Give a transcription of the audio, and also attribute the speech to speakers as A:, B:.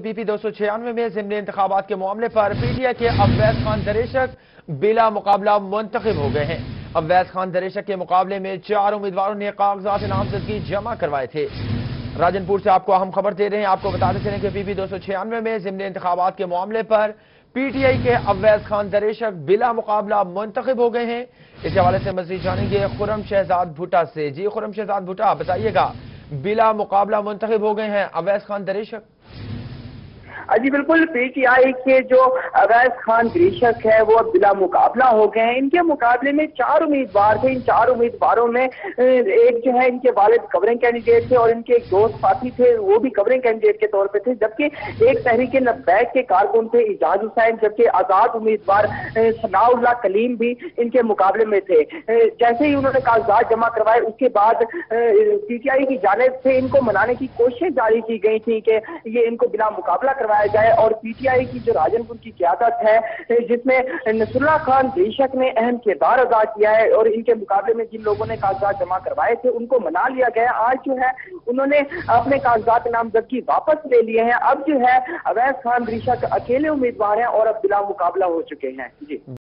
A: پی پی دو سو چھیانوے میں ضمن انتخابات کے معاملے پر پی ٹی آئی کے عویس خان دریشک بلا مقابلہ منتخب ہو گئے ہیں۔ عویس خان دریشک کے مقابلے میں چار امیدواروں نے کاغذات نامزدگی جمع کروائے تھے۔ راجن پور سے آپ کو اہم خبر دے رہے ہیں، آپ کو بتا دیتے ہیں کہ پی پی دو سو چھیانوے میں ضمن انتخابات کے معاملے پر پی ٹی آئی کے عویس خان دریشک بلا مقابلہ منتخب ہو گئے ہیں۔ اس حوالے سے مزید جانیں گے خرم شہزاد بھٹا سے۔ جی خرم شہزاد بھٹا بتائیے گا، بلا مقابلہ منتخب ہو گئے ہیں عویس خان دریشک؟
B: جی بالکل پی ٹی آئی کے جو اویس خان گریشک ہے، وہ بلا مقابلہ ہو گئے ہیں۔ ان کے مقابلے میں چار امیدوار تھے۔ ان چار امیدواروں میں ایک جو ہے، ان کے والد کورنگ کینڈیڈیٹ تھے اور ان کے ایک دوست ساتھی تھے، وہ بھی کورنگ کینڈیڈیٹ کے طور پہ تھے۔ جبکہ ایک تحریک نبیک کے کارکن تھے اعجاز حسین، جبکہ آزاد امیدوار ثناء اللہ کلیم بھی ان کے مقابلے میں تھے۔ جیسے ہی انہوں نے کاغذات جمع کروائے، اس کے بعد پی ٹی آئی کی جانب سے ان کو منانے کی کوششیں جاری کی گئی تھی کہ یہ ان کو بلا مقابلہ کروایا جائے اور پی ٹی آئی کی جو راجن پور کی قیادت ہے، جس میں نصر اللہ خان دیشک نے اہم کردار ادا کیا ہے اور ان کے مقابلے میں جن لوگوں نے کاغذات جمع کروائے تھے، ان کو منا لیا گیا آج جو ہے، انہوں نے اپنے کاغذات نامزدگی واپس لے لیے ہیں۔ اب جو ہے، اویس خان دیشک اکیلے امیدوار ہیں اور اب بلا مقابلہ ہو چکے ہیں۔ جی۔